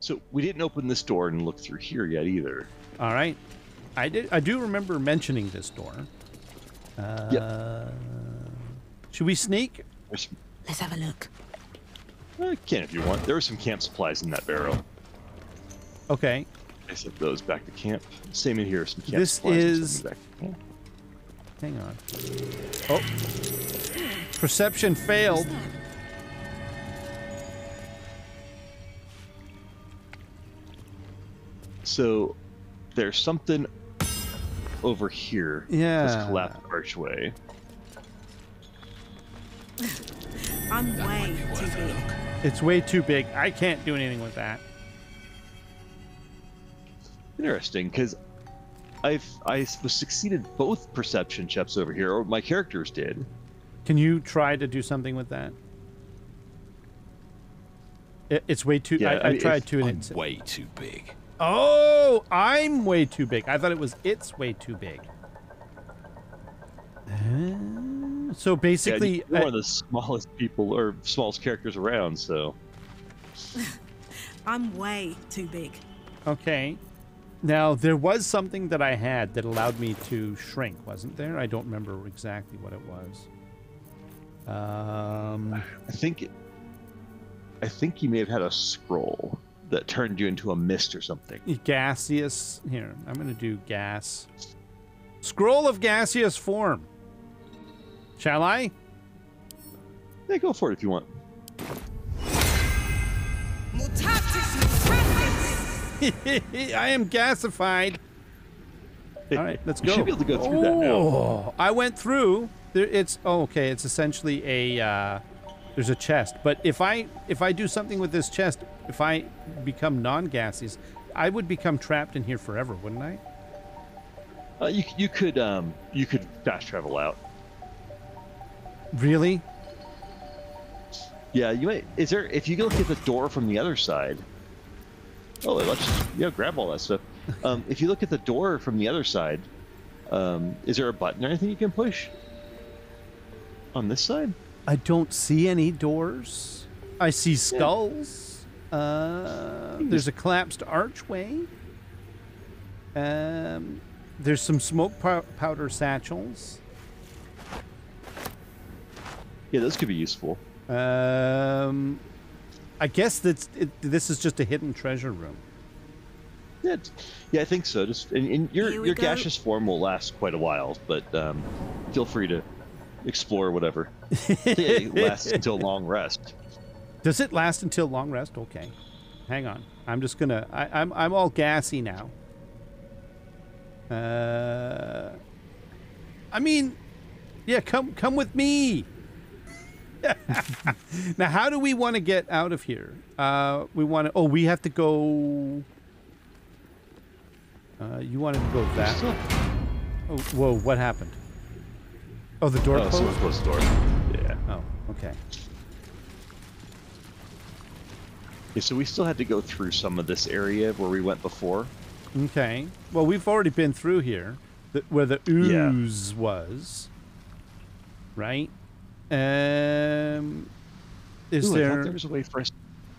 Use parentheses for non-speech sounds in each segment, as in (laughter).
So we didn't open this door and look through here yet either. All right. I did. I do remember mentioning this door. Uh, Should we sneak? Let's have a look. uh, can if you want. There are some camp supplies in that barrel. Okay. I sent those back to camp. Same in here. Some camp This supplies. and is- something back to camp. Hang on. Oh. Perception failed. So there's something over here. Yeah. This collapsed archway. I'm way too big. It's way too big. I can't do anything with that. Interesting, because I've I was succeeded both perception checks over here, or my characters did. Can you try to do something with that? It, it's way too. Yeah, I, I I mean, tried to. And I'm it's, way too big. Oh, I'm way too big. I thought it was it's way too big. Uh, so Yeah, basically, you're uh, one of the smallest people or smallest characters around. So (laughs) I'm way too big. Okay. Now, there was something that I had that allowed me to shrink, wasn't there? I don't remember exactly what it was. Um, I think it, I think you may have had a scroll that turned you into a mist or something. gaseous. Here, I'm going to do gas. Scroll of gaseous form. Shall I? Yeah, go for it if you want. (laughs) I am gasified. All right, let's You go. should be able to go through that now. Oh, I went through. There, it's oh, okay. It's essentially a uh, there's a chest. But if I if I do something with this chest, if I become non-gaseous, I would become trapped in here forever, wouldn't I? Uh, you you could um you could fast travel out. Really? Yeah, you might. Is there if you look at the door from the other side? Oh, let's just yeah grab all that stuff. Um, if you look at the door from the other side, um, is there a button or anything you can push? On this side? I don't see any doors. I see skulls. Uh, there's a collapsed archway. Um, there's some smoke pow- powder satchels. Yeah, those could be useful. Um, I guess that's it, this is just a hidden treasure room. Yeah, yeah, I think so. Just and, and your your go. gaseous form will last quite a while, but um, feel free to explore whatever. (laughs) it lasts until long rest. Does it last until long rest? Okay, hang on. I'm just gonna. I, I'm I'm all gassy now. Uh, I mean, yeah. Come come with me. (laughs) now, how do we want to get out of here? Uh, we want to. Oh, we have to go. Uh, you wanted to go that. Oh, whoa! What happened? Oh, the door Oh, closed. someone closed the door. Yeah. Oh, okay. yeah. So we still had to go through some of this area where we went before. Okay. Well, we've already been through here, where the Yeah. ooze was. Right. Um. Is Ooh, I there? thought there was a way for us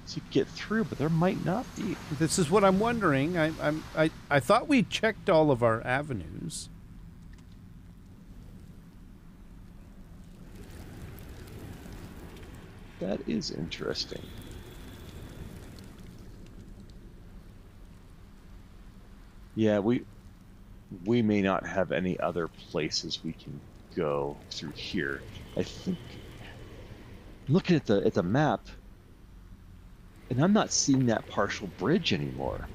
to get through, but there might not be. This is what I'm wondering. I, I'm. I. I thought we checked all of our avenues. That is interesting. Yeah, we we may not have any other places we can go through here. I think looking at the at the map and I'm not seeing that partial bridge anymore.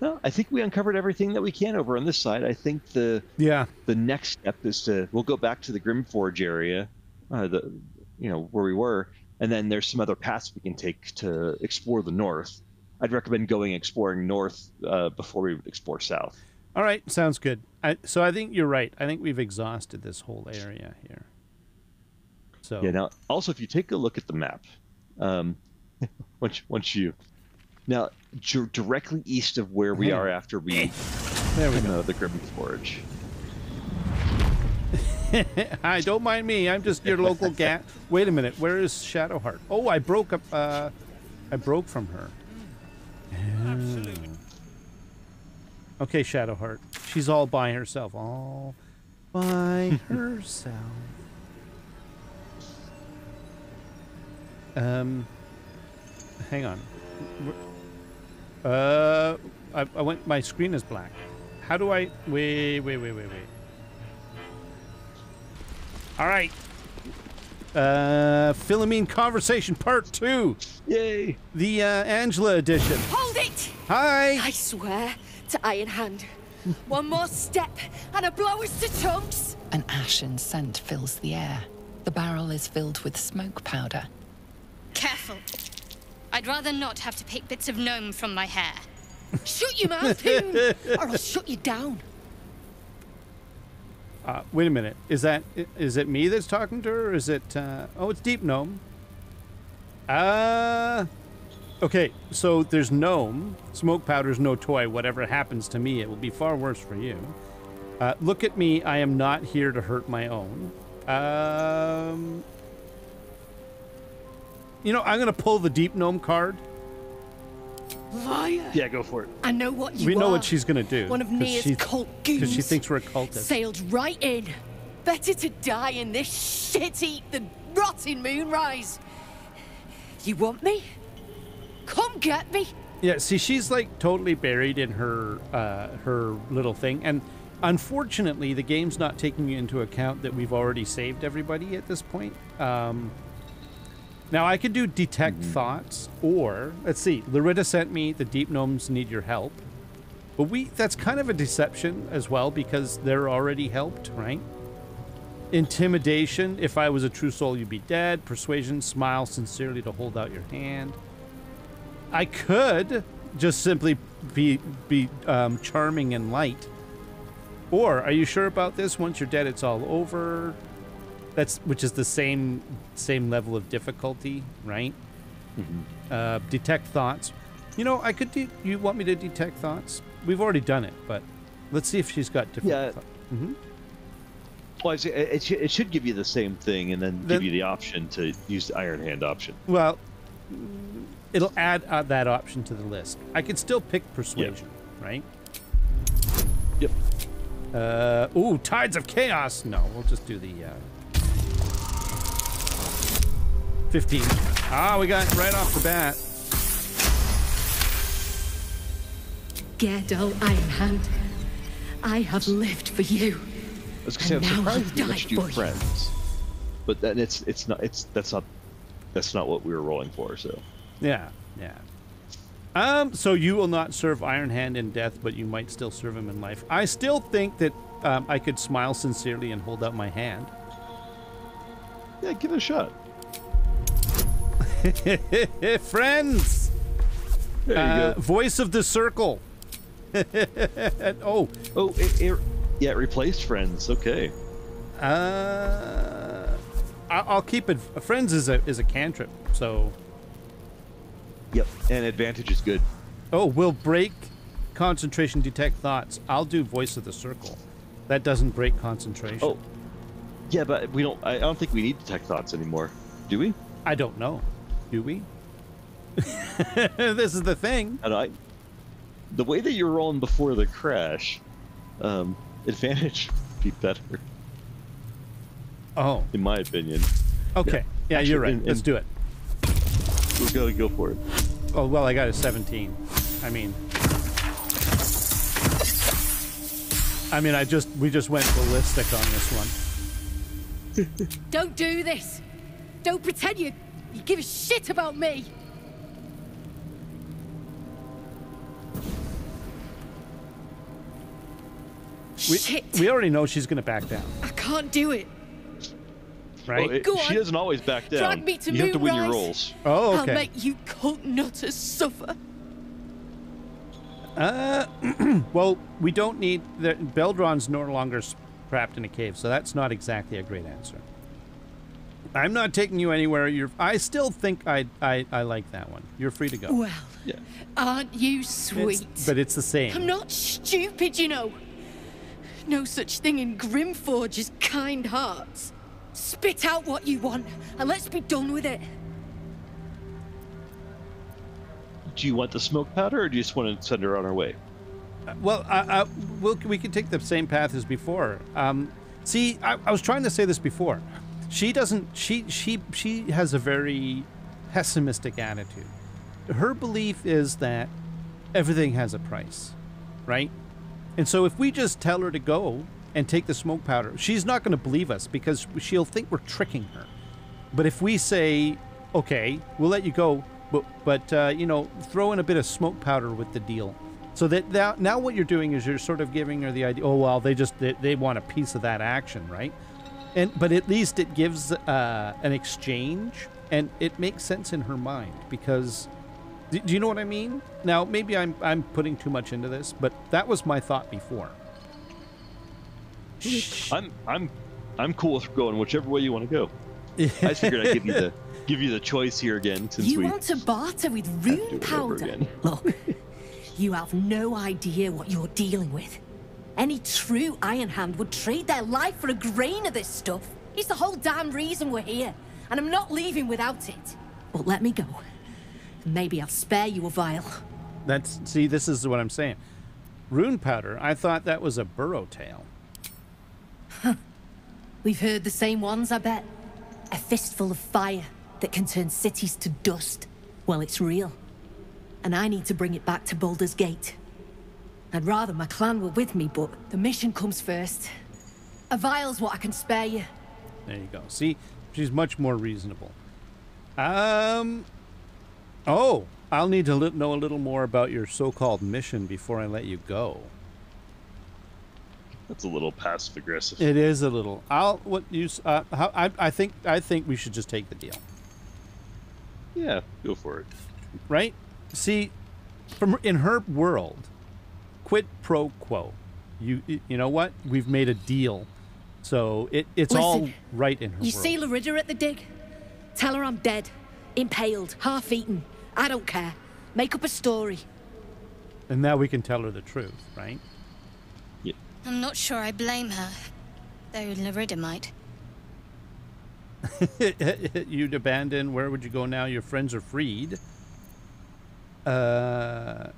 No, I think we uncovered everything that we can over on this side. I think the Yeah. the next step is to we'll go back to the Grymforge area, uh, the you know where we were, and then there's some other paths we can take to explore the north. I'd recommend going exploring north uh, before we explore south. All right. Sounds good. I, so I think you're right. I think we've exhausted this whole area here. So. Yeah. Now, also, if you take a look at the map, um, (laughs) once once you now dir- directly east of where we are after we There we you go. know the Grymforge. (laughs) Hi, don't mind me. I'm just your local gas. Wait a minute. Where is Shadowheart? Oh, I broke up. Uh, I broke from her. Absolutely. Okay, Shadowheart. She's all by herself. All by (laughs) herself. Um, hang on. Wh- Uh, I, I went. My screen is black. How do I? Wait, wait, wait, wait, wait. All right. Uh, Philomeen conversation part two, Yay! the uh, Angela edition. Hold it! Hi. I swear to Iron Hand. (laughs) One more step and a blow us to chunks. An ashen scent fills the air. The barrel is filled with smoke powder. Careful. I'd rather not have to pick bits of gnome from my hair. (laughs) Shut your mouth, Poon, or I'll shut you down. Uh, wait a minute. Is that is it me that's talking to her? Or is it? Uh, oh, it's Deep Gnome. Uh, okay. So there's gnome. Smoke powder's no toy. Whatever happens to me, it will be far worse for you. Uh, look at me. I am not here to hurt my own. Um, you know, I'm gonna pull the Deep Gnome card. Liar. Yeah, go for it. I know what you we are. know what she's gonna do. One of 'cause Nia's she- cult Because she thinks we're a cultist. Sailed right in. Better to die in this shit heap than rot in Moonrise. You want me? Come get me. Yeah, see, she's like totally buried in her uh, her little thing, and unfortunately, the game's not taking into account that we've already saved everybody at this point. Um, now I could do detect thoughts, or let's see, Loretta sent me the deep gnomes need your help, but we that's kind of a deception as well because they're already helped, right? Intimidation, if I was a true soul, you'd be dead. Persuasion, smile sincerely to hold out your hand. I could just simply be be um, charming and light. Or are you sure about this? Once you're dead, it's all over. That's which is the same same level of difficulty, right? Uh, detect thoughts. You know, I could. De- you want me to detect thoughts? We've already done it, but let's see if she's got different. Yeah. thought- Mhm. Well, it, it, should, it should give you the same thing, and then, Then- give you the option to use the Iron Hand option. Well, it'll add uh, that option to the list. I could still pick persuasion, right? Yep. Uh, ooh, Tides of Chaos. No, we'll just do the uh, 15. Ah, we got right off the bat. Gerdal Iron Hand. I have lived for you. I was gonna say, I'm now I'll surprised you die do you. friends, but then it's it's not it's that's not that's not what we were rolling for. So Yeah, yeah. Um, so you will not serve Iron Hand in death, but you might still serve him in life. I still think that um, I could smile sincerely and hold out my hand. yeah, give it a shot. (laughs) Friends! There you Uh, go. voice of the circle. (laughs) oh, Oh, it, it, yeah, it replaced friends. Okay. uh, I'll keep it. Friends is a is a cantrip. So, Yep. And advantage is good. oh, we'll break concentration, detect thoughts. I'll do voice of the circle. That doesn't break concentration. Oh, yeah, but we don't. I I don't think we need detect thoughts anymore, do we? I don't know. Do we? (laughs) this is the thing. And I, the way that you're rolling before the crash, um, advantage would be better, Oh, in my opinion. okay. Yeah, Actually, you're right. in- Let's do it. We're gonna go for it. Oh well, I got a 17. I mean, I mean, I just we just went ballistic on this one. (laughs) (laughs) Don't do this. Don't pretend you, you give a shit about me. We, shit. we already know she's gonna back down, I can't do it. right? Well, it- Go she on. doesn't always back down. Drag me to you have to win your Moonrise. rolls. oh, I'll make you cult nutters suffer. Uh, (clears throat) well, we don't need the Beldron's no longer s- trapped in a cave, so that's not exactly a great answer. I'm not taking you anywhere. You're. I still think I I, I like that one. You're free to go. Well, Yeah. aren't you It's- sweet? but it's the same. I'm not stupid, you know. no such thing in Grymforge as kind hearts. Spit out what you want, and let's be done with it. Do you want the smoke powder, or do you just want to send her on her way? Well, uh, uh, we'll, we can take the same path as before. Um, see, I, I was trying to say this before. She doesn't. She she she has a very pessimistic attitude. Her belief is that everything has a price, right? And so if we just tell her to go and take the smoke powder, she's not going to believe us because she'll think we're tricking her. But if we say, "Okay, we'll let you go," but but uh, you know, throw in a bit of smoke powder with the deal, so that now, now what you're doing is you're sort of giving her the idea. Oh well, they just they, they want a piece of that action, right? And but at least it gives uh, an exchange, and it makes sense in her mind because. Do, do you know what I mean? Now maybe I'm I'm putting too much into this, but that was my thought before. I'm I'm I'm cool with going whichever way you want to go. (laughs) I just figured I'd give you the give you the choice here again since You we want to barter with have to rune powder? Look, you have no idea what you're dealing with. Any true Iron Hand would trade their life for a grain of this stuff. It's the whole damn reason we're here, and I'm not leaving without it. But let me go. Maybe I'll spare you a vial. That's see, this is what I'm saying. Rune powder. I thought that was a burrow tail. (laughs) We've heard the same ones, I bet. A fistful of fire that can turn cities to dust. Well, it's real. And I need to bring it back to Baldur's Gate. I'd rather my clan were with me, but the mission comes first. A vial's what I can spare you. There you go. See, she's much more reasonable. Um. Oh, I'll need to know a little more about your so-called mission before I let you go. That's a little passive aggressive. It is a little. I'll what you. s- Uh, how, I I think I think we should just take the deal, Yeah, go for it. right? See, from in her world, quid pro quo. You you know what? We've made a deal, so it it's all Listen, right in her You world. see Larida at the dig? Tell her I'm dead, impaled, half eaten. I don't care. Make up a story. and now we can tell her the truth, right? Yeah. I'm not sure I blame her. Though Larida might. (laughs) You'd abandon. Where would you go now? Your friends are freed. Uh,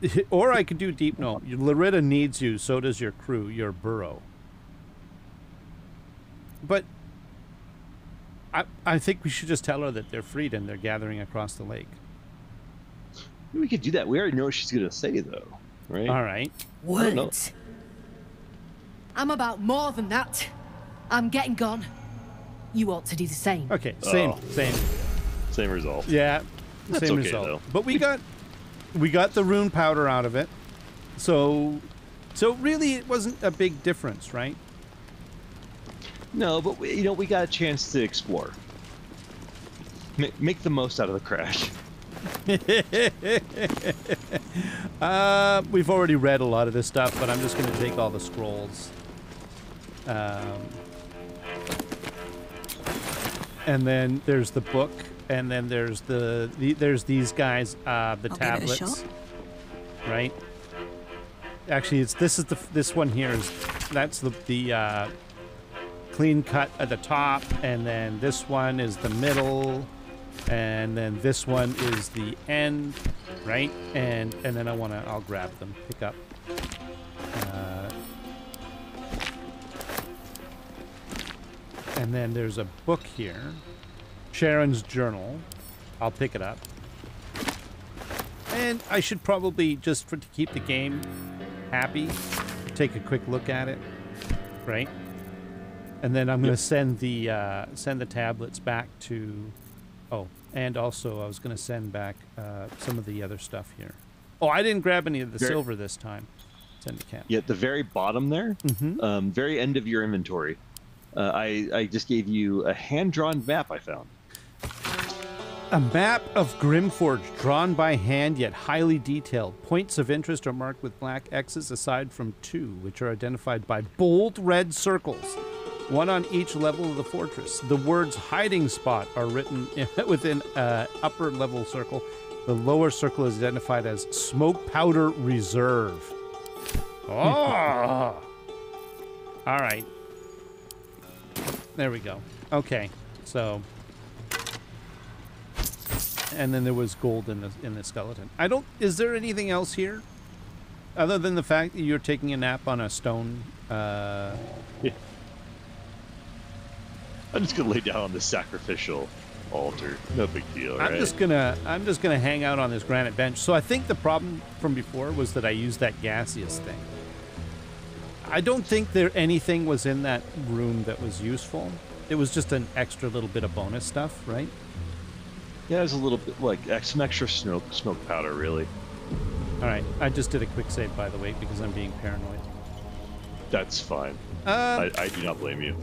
(laughs) or I could do deep. No, Loretta needs you. So does your crew. Your burrow. But I, I think we should just tell her that they're freed and they're gathering across the lake. We could do that. We already know what she's gonna say though, right? All right. don't. Words. I'm about more than that. I'm getting gone. You ought to do the same. Okay. Same. Oh. Same. Same result. Yeah, That's same okay, result. though. But we got we got the rune powder out of it, so so really it wasn't a big difference, right? No, but we, you know we got a chance to explore. Make, make the most out of the crash. (laughs) Uh, we've already read a lot of this stuff, but I'm just going to take all the scrolls. Um, and then there's the book, and then there's the, the there's these guys, uh, the I'll give it a tablets, right? Actually, it's this is the this one here is that's the the uh, clean cut at the top, and then this one is the middle, and then this one is the end, right? And and then I want to I'll grab them, pick up. Uh, and then there's a book here, Sharran journal. I'll pick it up. And I should probably just for to keep the game happy, take a quick look at it, right? And then I'm going to send the uh, send the tablets back to. Oh, and also I was going to send back uh, some of the other stuff here. Oh, I didn't grab any of the Very- silver this time. Send to camp. Yeah, at the very bottom there, Mhm. um, very end of your inventory, uh, I I just gave you a hand drawn map I found. A map of Grymforge drawn by hand yet highly detailed. Points of interest are marked with black X's aside from two, which are identified by bold red circles, one on each level of the fortress. The words hiding spot are written (laughs) within uh, upper level circle. The lower circle is identified as smoke powder reserve. Oh! All right. There we go. Okay. So and then there was gold in the in the skeleton. I don't is there anything else here? Other than the fact that you're taking a nap on a stone uh Yeah. I'm just gonna lay down on the sacrificial altar. No big deal, I'm right? just gonna I'm just gonna hang out on this granite bench. So I think the problem from before was that I used that gaseous thing. I don't think there anything was in that room that was useful. It was just an extra little bit of bonus stuff, right? Yeah, there's a little bit like some extra smoke smoke powder, really. All right, I just did a quick save by the way because I'm being paranoid. That's fine. Uh, I, I do not blame you.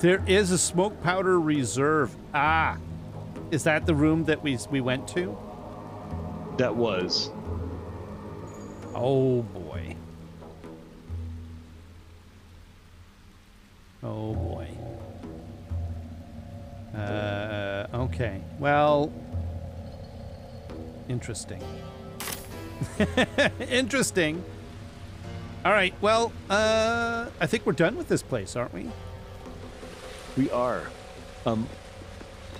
there is a smoke powder reserve. Ah, is that the room that we we went to? That was. Oh boy. Oh okay. Well, interesting. (laughs) interesting. All right. Well, uh, I think we're done with this place, aren't we? We are. Um,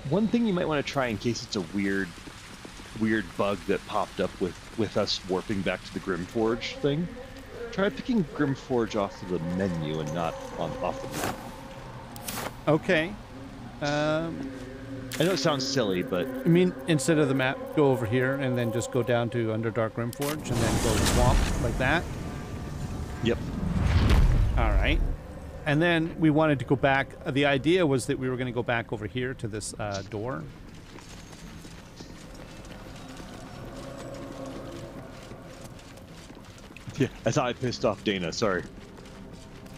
one thing you might want to try in case it's a weird, weird bug that popped up with with us warping back to the Grymforge thing. Try picking Grymforge off of the menu and not on off the map. Okay. Um, I know it sounds silly, but I mean, instead of the map, go over here and then just go down to Underdark Grymforge and then go swamp like that. yep. All right. And then we wanted to go back. uh, The idea was that we were going to go back over here to this uh, door. (laughs) Yeah, I thought I pissed off Dana. Sorry.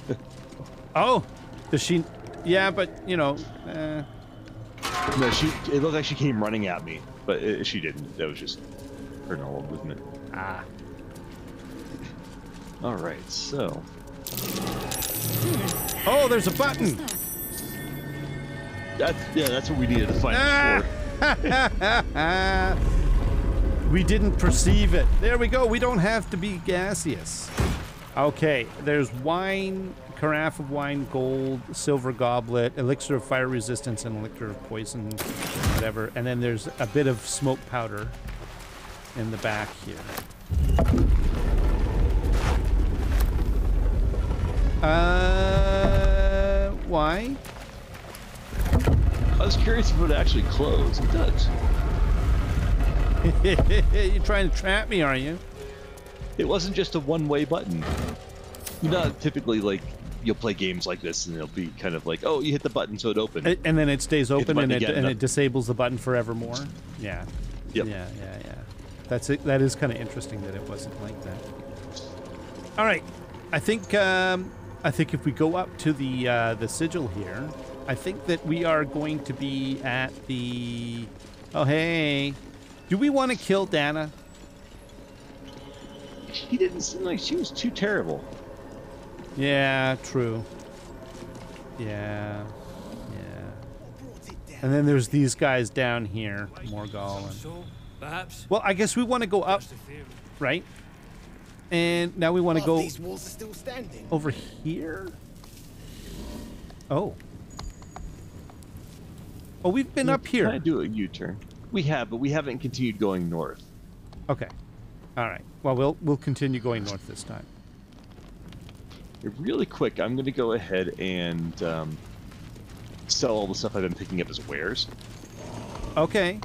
(laughs) Oh, does she? Yeah, but you know, uh, No, she. It looked like she came running at me, but it, she didn't. That was just her normal movement. ah, (laughs) All right, so oh, there's a button. that's yeah, that's what we needed to find Ah. for. (laughs) we didn't perceive it. There we go. We don't have to be gaseous. Okay, there's wine, carafe of wine, gold, silver goblet, elixir of fire resistance, and elixir of poison, whatever. And then there's a bit of smoke powder in the back here. Uh, why? I was curious if it would actually close. It does. (laughs) You're trying to trap me, are you? It wasn't just a one-way button. You know, typically like you'll play games like this and it'll be kind of like, oh, you hit the button so it opened. It- and then it stays open and it, and it disables the button forevermore. Yeah. Yep. Yeah, yeah, yeah. That's it. That is kind of interesting that it wasn't like that. All right, I think um, I think if we go up to the uh, the sigil here, I think that we are going to be at the. Oh hey, do we want to kill Dana? She didn't seem like she was too terrible. Yeah, true. Yeah, yeah. And then there's these guys down here, Morgal and. So, perhaps. Well, I guess we want to go up, Just a theory. right? And now we want to go These walls are still standing. over here. Oh. Oh, we've been up Kind here. I do a U-turn. We have, but we haven't continued going north. Okay. All right. Well, we'll we'll continue going north this time. Really quick, I'm going to go ahead and um, sell all the stuff I've been picking up as wares. Okay.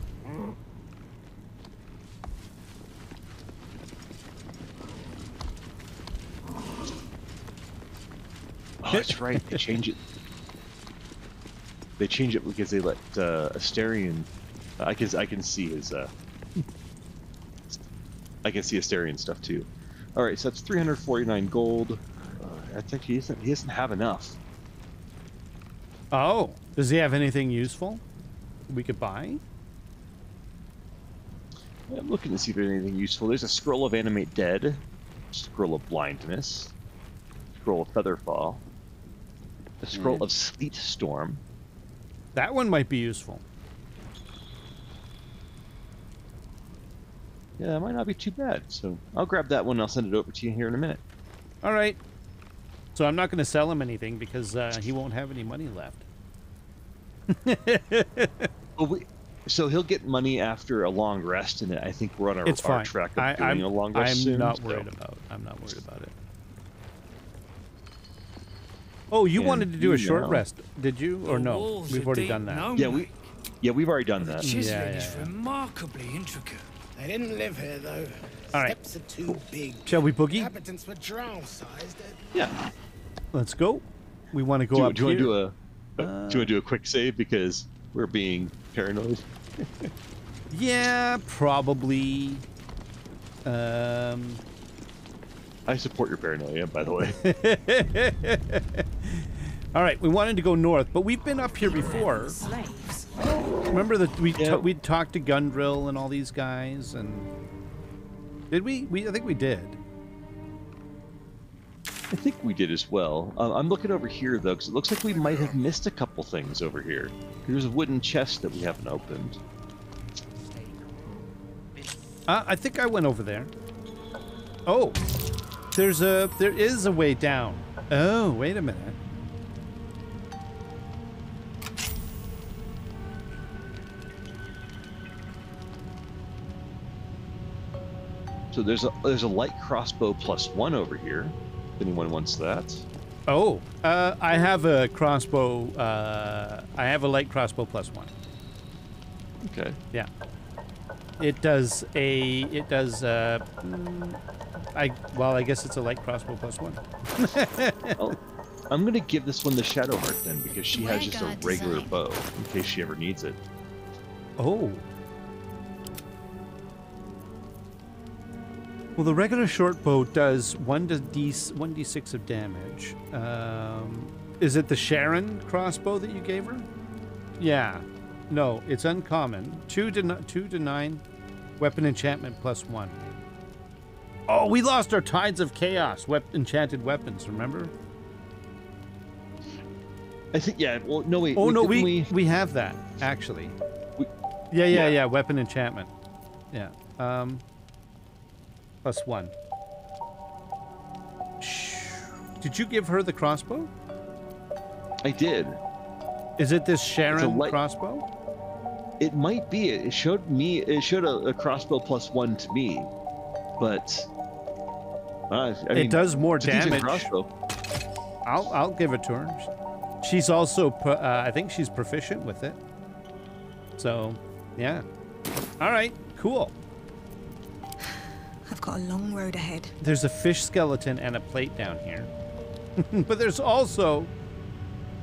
Oh, that's (laughs) right. They change it. They change it because they let uh, Astarion. I can I can see his. Uh, I can see Astarion stuff too. All right, so that's 349 gold. I think he doesn't. He doesn't have enough. Oh, does he have anything useful we could buy? I'm looking to see if there's anything useful. There's a scroll of animate dead, scroll of blindness, scroll of featherfall, a scroll hmm. of sleet storm. That one might be useful. Yeah, that might not be too bad. So I'll grab that one. and I'll send it over to you here in a minute. All right. So I'm not going to sell him anything because uh, he won't have any money left. (laughs) Well, we, so he'll get money after a long rest, and I think we're on our, It's our track of I, doing I'm, a long I'm rest soon. not so- worried about. I'm not worried about it. Oh, you And wanted to do a short know. rest, did you? Or no? We've already done that. gnome Yeah, we, yeah, we've already done that. Chiseling Yeah, is yeah, yeah. remarkably intricate. They didn't live here, though. All right. Steps are too big. Shall we boogie? Inhabitants were drow-sized. Yeah. Let's go. We want to go Do, up do you want here. to do a? uh, do you want to do a quick save because we're being paranoid? (laughs) Yeah, probably. Um, I support your paranoia, by the way. (laughs) all right, we wanted to go north, but we've been up here before. Remember that we we talked to Gundrill and all these guys, and did we? We I think we did. I think we did as well. Uh, I'm looking over here though, because it looks like we might have missed a couple things over here. There's a wooden chest that we haven't opened. Uh, I think I went over there. Oh, there's a there is a way down. Oh, wait a minute. So there's a there's a light crossbow plus one over here. If anyone wants that. Oh, uh, I have a crossbow. Uh, I have a light crossbow plus one. Okay. Yeah. It does a. It does. Uh, mm, I well, I guess it's a light crossbow plus one. (laughs) Oh, I'm gonna give this one the shadow heart then because she has just a regular bow in case she ever needs it. Oh. Well, the regular short bow does one to d one d six of damage. Um, is it the Sharran crossbow that you gave her? Yeah. No, it's uncommon. Two to two to nine, weapon enchantment plus one. Oh, we lost our tides of chaos. Wep- enchanted weapons. Remember? I think yeah. Well, no wait. Oh no, didn't we, we have that actually. We- yeah, yeah, yeah. yeah. Weapon enchantment. Yeah. Um. Plus one. Shh. Did you give her the crossbow? I did. Is it this Sharran light- crossbow? It might be. It showed me. It showed a, a crossbow plus one to me, but uh, I mean, it does more it's a decent damage. Crossbow. I'll I'll give it to her. She's also uh, I think she's proficient with it. So, yeah. All right. Cool. I've got a long road ahead. There's a fish skeleton and a plate down here. (laughs) but there's also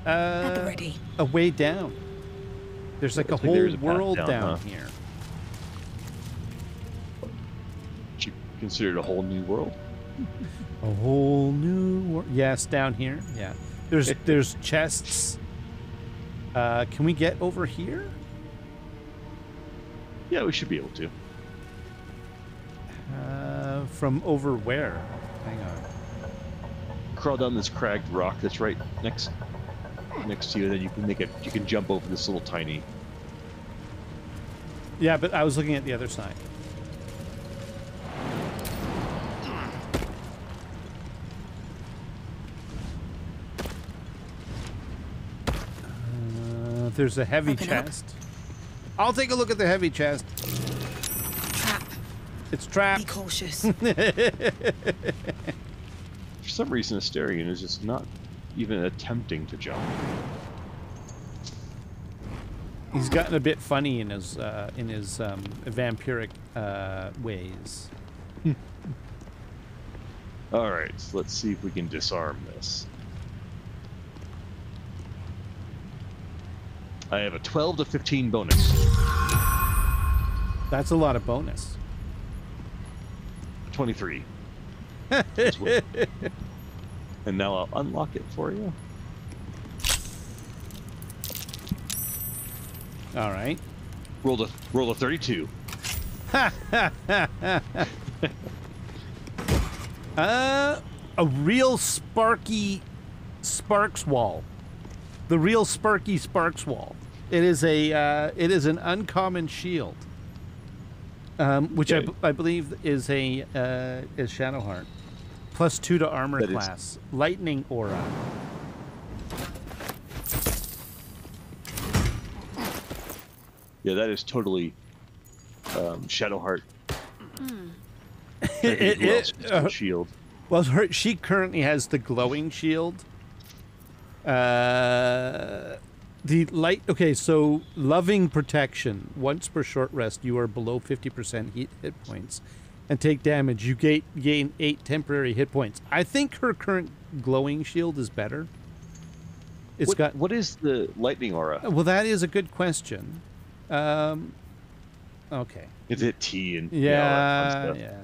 At the uh, ready. a way down. There's like a Looks like whole a world down, down, huh? here. She considered a whole new world. A whole new world. Yes, down here. Yeah. There's (laughs) there's chests. Uh, can we get over here? Yeah, we should be able to. From over where? Hang on. Crawl down this cragged rock that's right next next to you, and then you can make it. You can jump over this little tiny. Yeah, but I was looking at the other side. Uh, there's a heavy Open up. chest. I'll take a look at the heavy chest. Trap. It's Be cautious. (laughs) For some reason, Astarion is just not even attempting to jump. He's gotten a bit funny in his uh, in his um, vampiric uh, ways. (laughs) All right, so let's see if we can disarm this. I have a 12 to 15 bonus. That's a lot of bonus. 23. (laughs) And now I'll unlock it for you. All right. Roll a roll a 32. (laughs) Uh, a real Sparky Sparks wall. The real Sparky Sparks wall. It is a uh, it is an uncommon shield, um, which I, believe is a uh, is Shadowheart. Plus two to armor That is- class. Lightning aura. Yeah, that is totally um, Shadowheart. (laughs) It- it- uh, shield. Well, her, she currently has the glowing shield. Uh, the light. Okay, so loving protection. Once per short rest, you are below fifty percent hit, hit points, and take damage. You gain gain eight temporary hit points. I think her current glowing shield is better. It's what, got. what is the lightning aura? Well, that is a good question. Um, okay. Is it T and Yeah, yeah, yeah.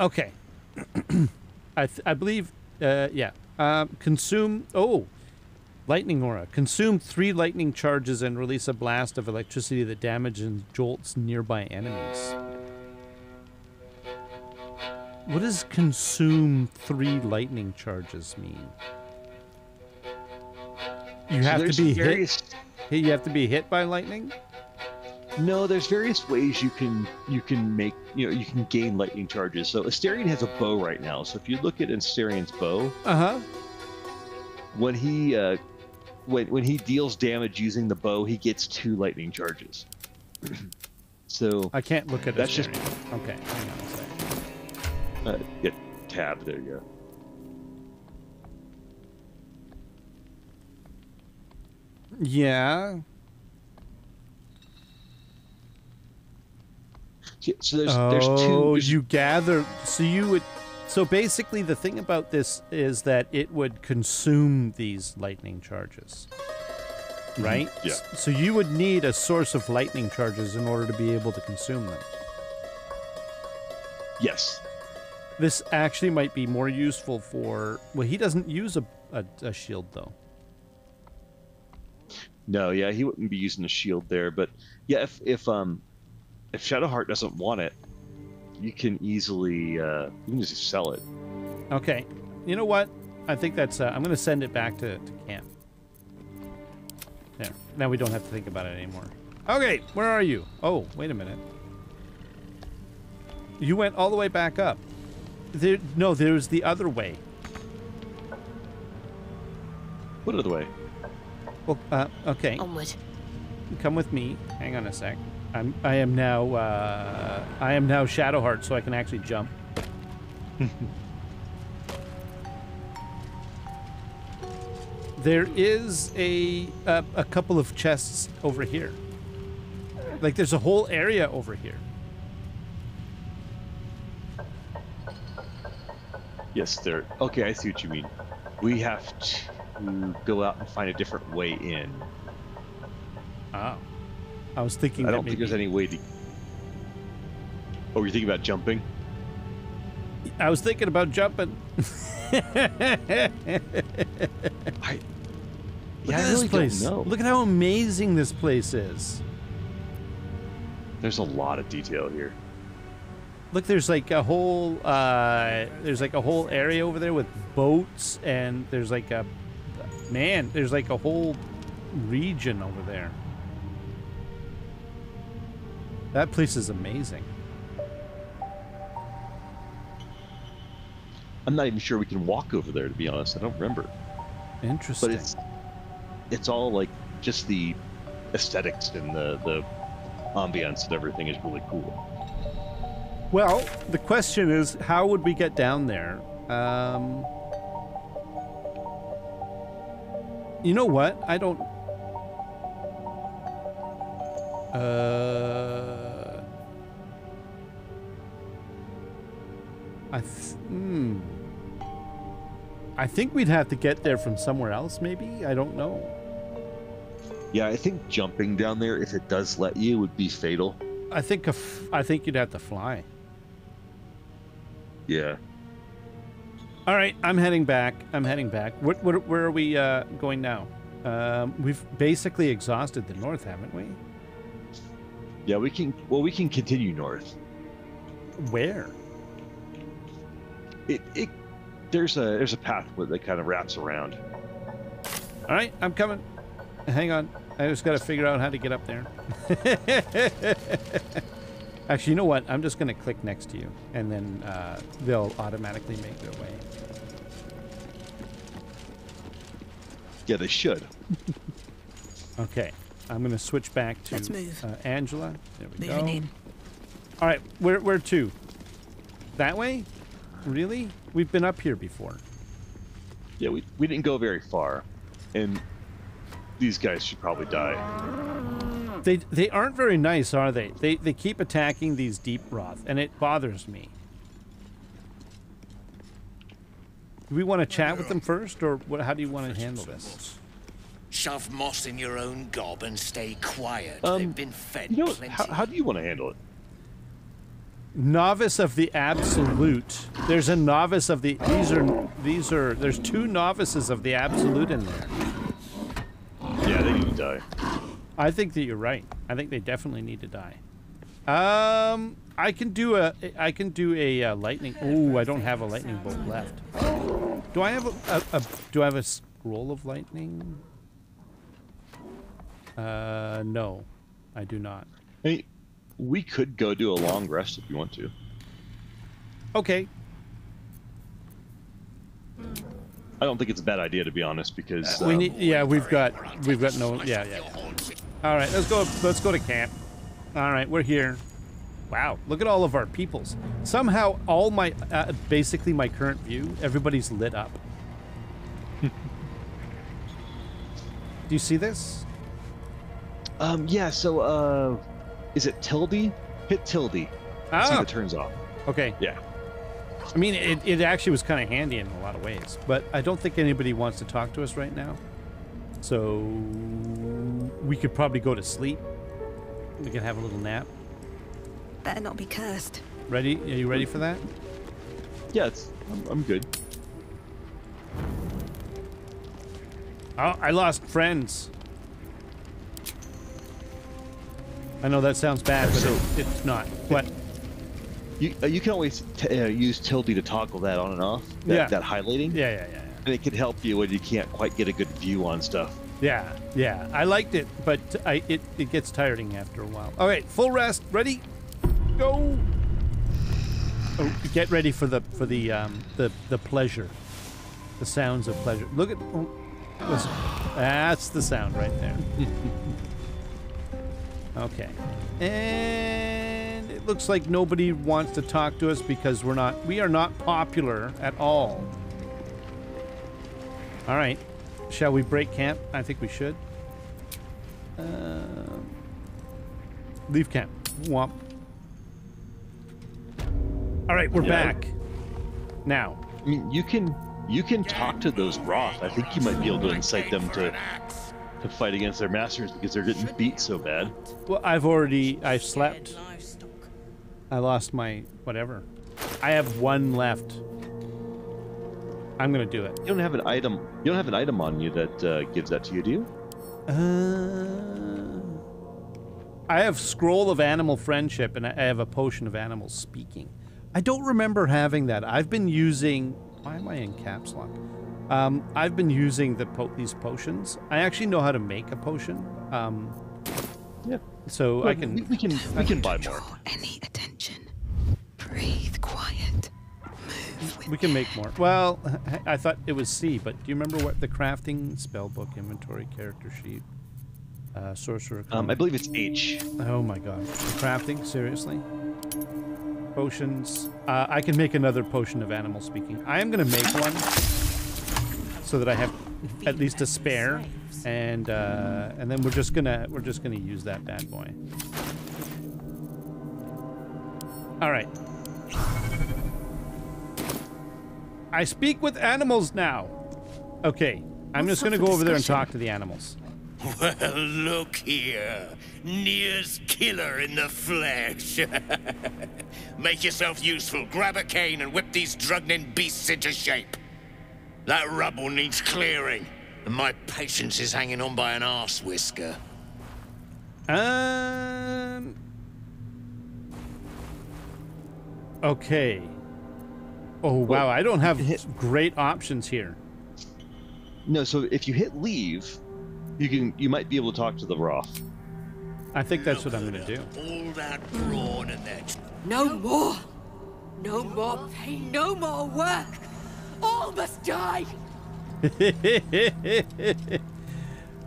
Okay. (clears throat) I th- I believe uh, yeah. Um, consume oh, lightning aura. Consume three lightning charges and release a blast of electricity that damages and jolts nearby enemies. What does consume three lightning charges mean? You have there's to be various, hit. You have to be hit by lightning. No, there's various ways you can you can make you know you can gain lightning charges. So Astarion has a bow right now. So if you look at Astarion's bow, Uh huh. when he uh, when when he deals damage using the bow, he gets two lightning charges. (clears throat) so I can't look at that. That's just- okay. Hang on a second. uh, get tab. There you go. Yeah. Yeah, So there's there's two. Oh, there's- you gather. So you would. So basically, the thing about this is that it would consume these lightning charges, right? Mm-hmm. yeah. So you would need a source of lightning charges in order to be able to consume them. yes. This actually might be more useful for. Well, he doesn't use a, a, a shield though. No, yeah, he wouldn't be using a shield there, but yeah, if if um if Shadowheart doesn't want it, you can easily uh you can just sell it. Okay. You know what? I think that's. Uh, I'm going to send it back to, to camp. There. Now we don't have to think about it anymore. Okay, where are you? Oh, wait a minute. You went all the way back up. There, no, there's the other way. Put it the way. Well, uh, okay. Onward. Come with me. Hang on a sec. I'm. I am now. Uh, I am now Shadowheart, so I can actually jump. (laughs) there is a, a a couple of chests over here. Like there's a whole area over here. Yes, there. Okay, I see what you mean. We have to go out and find a different way in. Oh. I was thinking. I don't think there's any way to. Oh, you're thinking about jumping? I was thinking about jumping. I. Look Yeah, at I this really place. Look at how amazing this place is. There's a lot of detail here. Look, there's like a whole uh there's like a whole area over there with boats and there's like a man, there's like a whole region over there. That place is amazing. I'm not even sure we can walk over there, to be honest. I don't remember. Interesting. But it's it's all like just the aesthetics and the the ambiance and everything is really cool. Well, the question is, how would we get down there? Um, you know what? I don't. Uh, I. Hmm. I think we'd have to get there from somewhere else. Maybe I don't know. Yeah, I think jumping down there, if it does let you, would be fatal. I think a f- I think you'd have to fly. Yeah. All right, I'm heading back. I'm heading back. What, what, where are we uh, going now? Um, we've basically exhausted the north, haven't we? Yeah, we can. Well, we can continue north. Where? It, it there's a there's a path that kind of wraps around. All right, I'm coming. Hang on. I just got to figure out how to get up there. (laughs) Actually, you know what? I'm just going to click next to you, and then uh, they'll automatically make their way. Yeah, they should. (laughs) Okay. I'm going to switch back to Let's move. Uh, Angela. There we Moving go. in. All right. Where, where to? That way? Really? We've been up here before. Yeah, we, we didn't go very far. And these guys should probably die. They they aren't very nice, are they? They they keep attacking these deep rothe, and it bothers me. Do we want to chat with them first, or what? How do you want to handle this? Shove moss in your own gob and stay quiet. Um, They've been fed You know, plenty. how, how do you want to handle it? Novice of the absolute. There's a novice of the. These are these are. There's two novices of the absolute in there. Yeah, they need to die. I think that you're right. I think they definitely need to die. Um, I can do a. I can do a uh, lightning. Oh, I don't have a lightning bolt left. Do I have a, a, a? Do I have a scroll of lightning? Uh, no, I do not. Hey, we could go do a long rest if you want to. Okay. I don't think it's a bad idea to be honest, because We um, need. Yeah, we've got. We've got no. Yeah, yeah. All right, let's go. Let's go to camp. All right, we're here. Wow, look at all of our peoples. Somehow, all my uh, basically my current view, everybody's lit up. (laughs) Do you see this? Um, yeah. So, uh, is it tilde? Hit tilde. See Ah. if it turns off. Okay. Yeah. I mean, it, it actually was kind of handy in a lot of ways, but I don't think anybody wants to talk to us right now. So we could probably go to sleep. We could have a little nap. Better not be cursed. Ready? Are you ready for that? Yeah, it's. I'm, I'm good. Oh, I lost friends. I know that sounds bad, but So- it, it's not. What? You uh, you can always t- uh, use tilde to toggle that on and off. That, Yeah. That highlighting. Yeah, yeah, yeah, And it can help you when you can't quite get a good view on stuff. yeah, yeah. I liked it, but I it, it gets tiring after a while. All right, full rest. Ready? Go. Oh, get ready for the for the um the the pleasure, the sounds of pleasure. Look at. Oh. That's the sound right there. (laughs) okay, and it looks like nobody wants to talk to us because we're not. We are not popular at all. All right. Shall we break camp? I think we should. Um, leave camp. Womp. All right, we're Yeah. back. Now, I mean, you can you can talk to those Rothe. I think you might be able to incite them to to fight against their masters because they're getting beat so bad. well, I've already I've slept. I lost my whatever. I have one left. I'm gonna do it. You don't have an item. You don't have an item on you that uh, gives that to you, do you? Uh, I have scroll of animal friendship, and I I have a potion of animal speaking. I don't remember having that. I've been using. Why am I in caps lock? Um, I've been using the po- these potions. I actually know how to make a potion. Um, Yeah. so I can. We, we can we can buy more. Any attention. Breathe quiet. Move We can make more. Well, (laughs) I thought it was C, but do you remember what the crafting spell book inventory character sheet? Uh, sorcerer. Um, I believe it's H. Oh my god. Crafting? Seriously? Potions. Uh, I can make another potion of animal speaking. I am going to make one so that I have at least a spare. And uh, and then we're just gonna we're just gonna use that bad boy. All right. I speak with animals now. Okay, I'm just gonna go over there and talk to the animals. Well, look here. Nere's killer in the flesh. (laughs) Make yourself useful. Grab a cane and whip these drugnin beasts into shape. That rubble needs clearing, and my patience is hanging on by an arse whisker. Um. Okay. Oh wow, I don't have great options here. No, so if you hit leave, you can you might be able to talk to the Rothe. I think that's what I'm gonna do. All that brawn and that No more! No more pain, no more work! All must die! (laughs)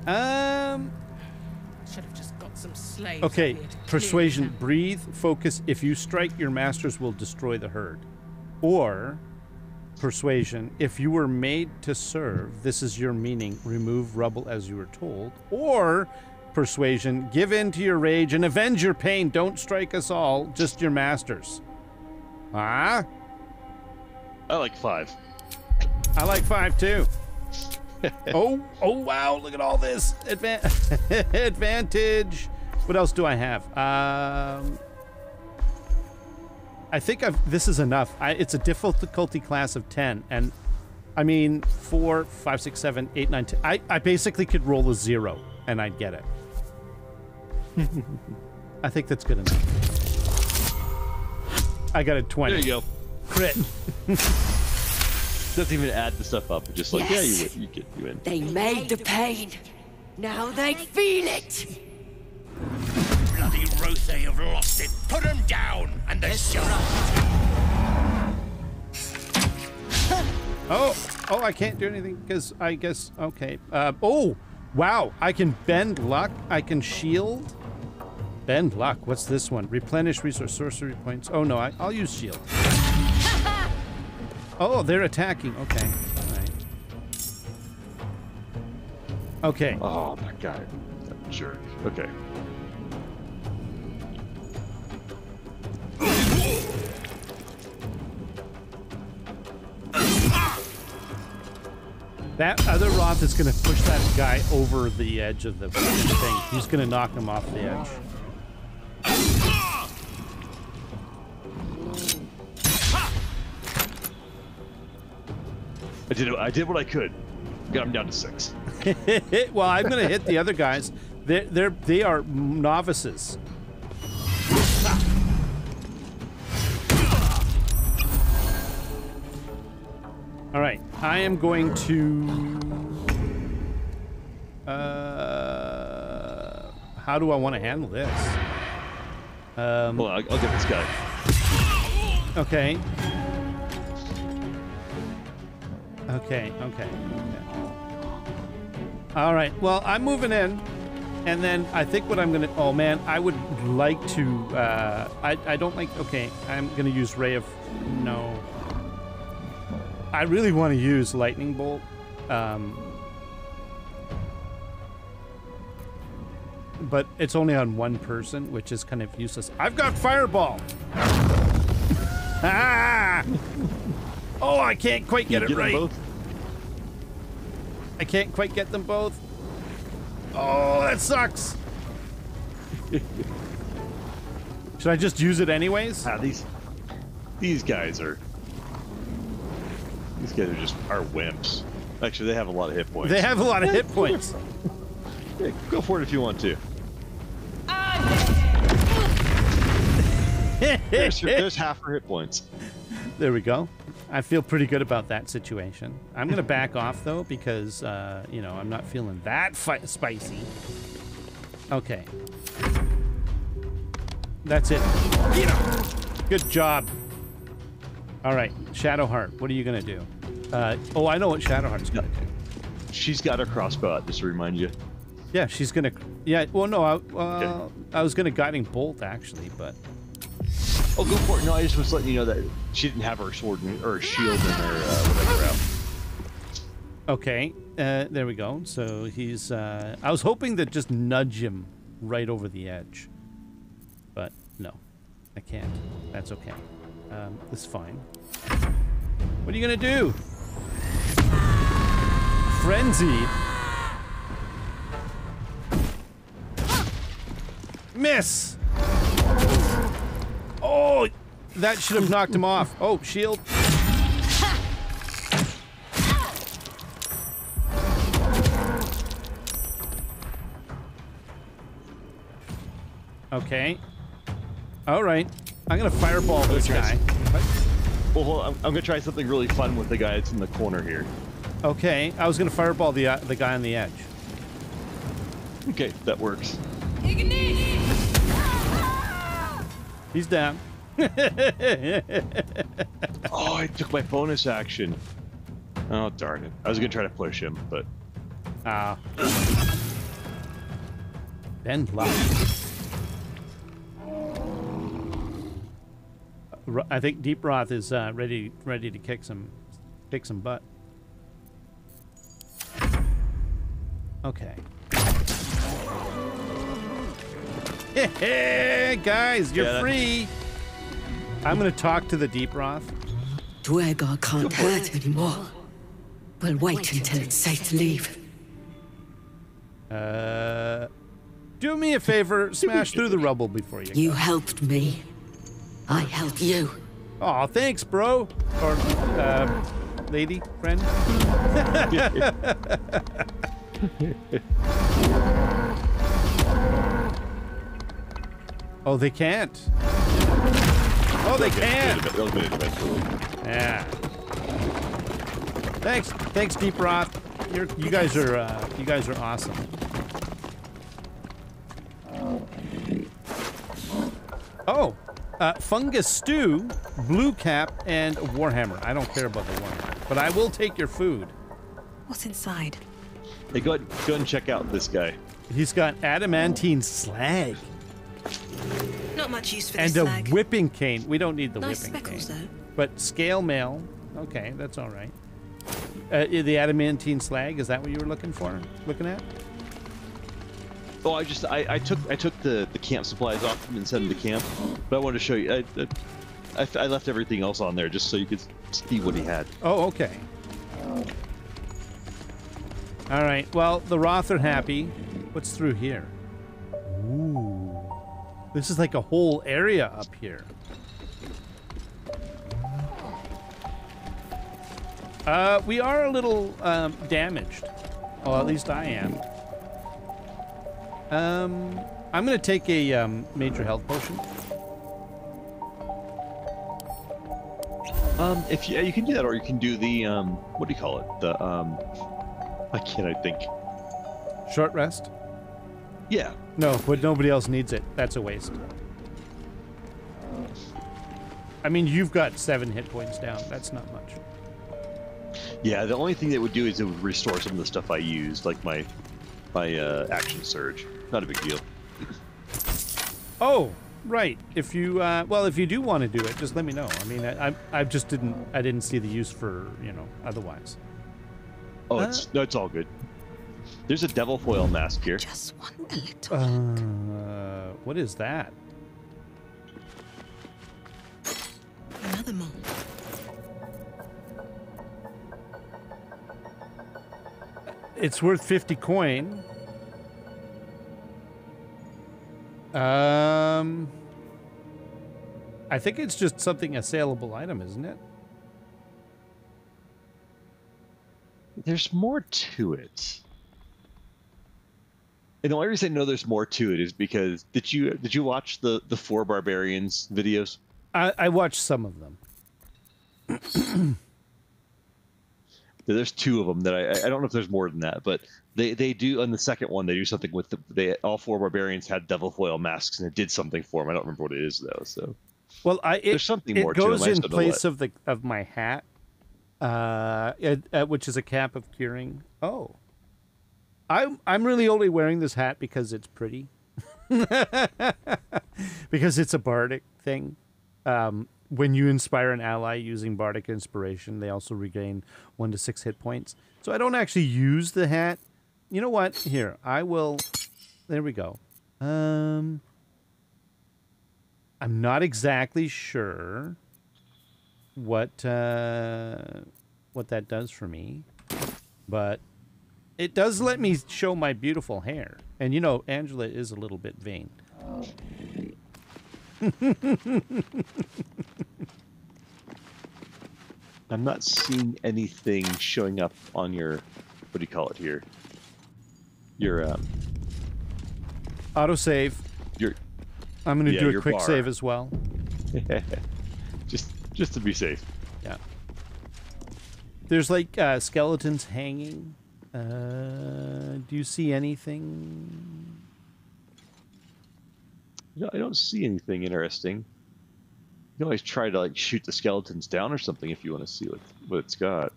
um. Should have just got some slaves. Okay. up here to clear Persuasion. Breathe. Focus. If you strike, your masters will destroy the herd. Or. Persuasion. If you were made to serve, this is your meaning. Remove rubble as you were told. Or. Persuasion. Give in to your rage and avenge your pain. Don't strike us all. Just your masters. Ah. I like five. I like five too. (laughs) oh, oh wow, look at all this. Advan- (laughs) advantage. What else do I have? Um I think I've this is enough. I, it's a difficulty class of 10 and I mean four, five, six, seven, eight, nine, ten. I, I basically could roll a zero and I'd get it. (laughs) I think that's good enough. I got a 20. There you go. Crit. Doesn't even add the stuff up. It's just like, Yes. yeah, you, you get you in. They made the pain. Now they feel it! bloody Rothe have lost it. Put 'em down, and the show. Oh, oh, I can't do anything because I guess, okay. Uh, oh, wow, I can bend luck. I can shield. Bend luck. What's this one? Replenish resource sorcery points. Oh, no, I, I'll use shield. Oh, they're attacking. Okay. Right. Okay. Oh, that guy. That jerk. Okay. That other Rothe is going to push that guy over the edge of the thing. He's going to knock him off the edge. I did. I did what I could. Got him down to six. (laughs) well, I'm going to hit the other guys. They're, they're, they are novices. All right, I am going to. Uh, how do I want to handle this? Um, Well, I'll, I'll get this guy. Okay. Okay, okay, okay. All right, well, I'm moving in. And then I think what I'm going to... Oh, man, I would like to... Uh, I, I don't like... Okay, I'm going to use Ray of... No. I really want to use Lightning Bolt. Um, but it's only on one person, which is kind of useless. I've got Fireball! (laughs) Ah! Oh, I can't quite get you it right. both? I can't quite get them both. Oh, that sucks. (laughs) Should I just use it anyways? Ah, these these guys are these guys are just are wimps. Actually, they have a lot of hit points. They have a lot of hit points. (laughs) Yeah, go for it if you want to. (laughs) There's, there's half her hit points. There we go. I feel pretty good about that situation. I'm gonna back off though because uh, you know I'm not feeling that fi- spicy. Okay. That's it. Get him. Good job. All right, Shadowheart. What are you gonna do? Uh, oh, I know what Shadowheart's gonna do. She's got a crossbow out, just to remind you. Yeah, she's gonna. Yeah. Well, no. I, uh, I was gonna guiding bolt actually, but Oh, go for it. No, I just was letting you know that she didn't have her sword in, or shield in her uh, whatever out. Okay, uh, there we go. So he's. Uh, I was hoping to just nudge him right over the edge, but no, I can't. That's okay. Um, is fine. What are you gonna do? Frenzied. Miss. Oh, that should have knocked him off. Oh, shield. Okay. All right. I'm gonna fireball this guy. Well, hold on. I'm, I'm gonna try something really fun with the guy that's in the corner here. Okay. I was gonna fireball the uh, the guy on the edge. Okay, that works. He's down. (laughs) Oh, I took my bonus action. Oh darn it! I was gonna try to push him, but Ah. Bend luck. Ro- I think Deep Rothe is uh, ready ready to kick some kick some butt. Okay. Guys, you're Yeah, free. I'm gonna talk to the Deep Rothe. Duergar can't hurt anymore. We'll wait until it's safe to leave. Uh, do me a favor, smash through the rubble before you. You helped me. I help you. Oh, thanks, bro. Or, um, lady, friend. (laughs) (laughs) oh, they can't. Oh, they can. They'll get it eventually. Yeah. Thanks, thanks, Deep Rothe. You're, you guys are, uh, you guys are awesome. Oh, uh, fungus stew, blue cap, and warhammer. I don't care about the warhammer, but I will take your food. What's inside? Hey, go ahead, go ahead and check out this guy. He's got adamantine slag Not much use for and this a slag. whipping cane. We don't need the Nice whipping speckles, cane. though. But scale mail, okay, that's all right. Uh, the adamantine slag, is that what you were looking for? Looking at? Oh, I just I, I took I took the, the camp supplies off him and sent him to camp, but I wanted to show you. I, I, I left everything else on there just so you could see what he had. Oh, okay. All right. Well, the Rothe are happy. What's through here? Ooh. This is like a whole area up here. Uh, we are a little um, damaged. Well, at least I am. Um, I'm gonna take a um, major health potion. Um, if you, you can do that, or you can do the um, what do you call it? The um, why can't I think? Short rest. Yeah, No, but nobody else needs it. That's a waste. I mean, you've got seven hit points down. That's not much. yeah. The only thing that would do is it would restore some of the stuff I used, like my my uh, action surge. Not a big deal. Oh, right. If you, uh, well, if you do want to do it, just let me know. I mean, I, I, I just didn't, I didn't see the use for, you know, otherwise. Oh, it's no, it's all good. There's a devil foil mask here. Just one a little. Uh, what is that? Another mole. It's worth 50 coin. Um, I think it's just something a saleable item, isn't it? There's more to it. And the only reason I know there's more to it is because did you did you watch the the four barbarians videos? I, I watched some of them. (clears throat) There's two of them that I I don't know if there's more than that, but they they do on the second one they do something with the they all four barbarians had devil foil masks and it did something for them. I don't remember what it is though. So Well, I it, There's something it more to it, goes in place of the of my hat, uh, it- uh, which is a cap of curing. Oh, I'm I'm really only wearing this hat because it's pretty, (laughs) because it's a bardic thing. Um, when you inspire an ally using bardic inspiration, they also regain one to six hit points. So I don't actually use the hat. You know what? Here, I will. There we go. Um. I'm not exactly sure what uh, what that does for me, but it does let me show my beautiful hair. And you know, Angela is a little bit vain. (laughs) I'm not seeing anything showing up on your what do you call it here? Your um Autosave. your I'm going to Yeah, do a quick bar. save as well. (laughs) just just to be safe. Yeah. There's like uh, skeletons hanging. Uh, do you see anything? No, I don't see anything interesting. You can always try to like shoot the skeletons down or something if you want to see what what it's got.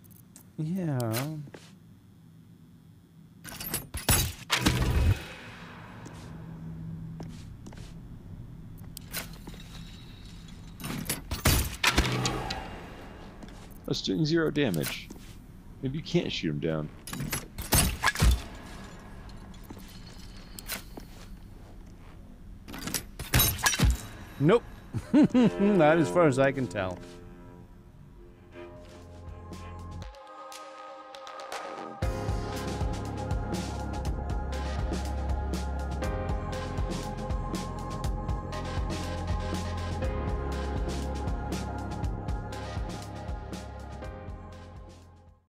Yeah. That's doing zero damage. Maybe you can't shoot them down. Nope. (laughs) Not as far as I can tell.